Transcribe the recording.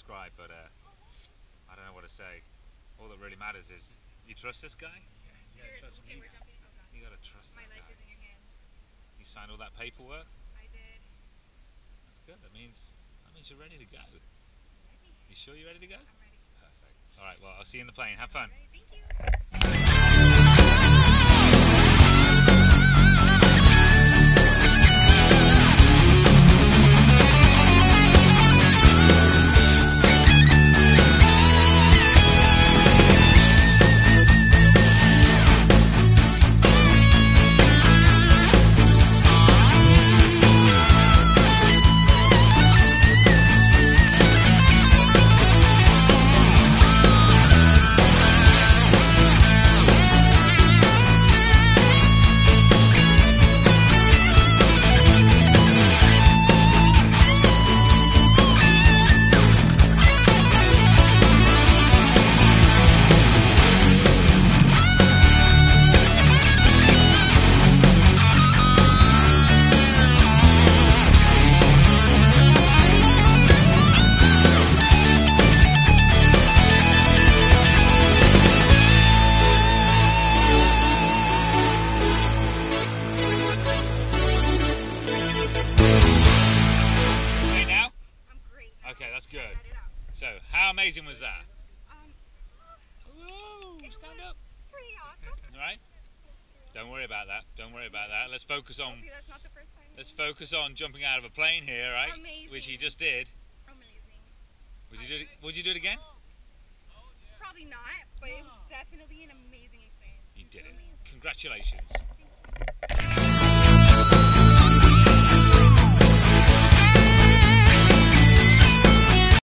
describe, but uh, I don't know what to say. All that really matters is you trust this guy. You gotta trust okay, me. we're. Oh. You gotta trust My that life guy. is in your hands. You signed all that paperwork. I did. That's good. That means that means you're ready to go. Ready? You sure you're ready to go? I'm ready. Perfect. All right. Well, I'll see you in the plane. Have fun. Good. Got it up. So, how amazing was that? Um, Whoa! Stand up. pretty awesome. All right. Don't worry about that. Don't worry about that. Let's focus on. Hopefully that's not the first time. Let's focus on jumping out of a plane here, right? Amazing. Which you Amazing. just did. Amazing. Would you do it? Would you do it again? Probably not, but it was definitely an amazing experience. You did it. Congratulations.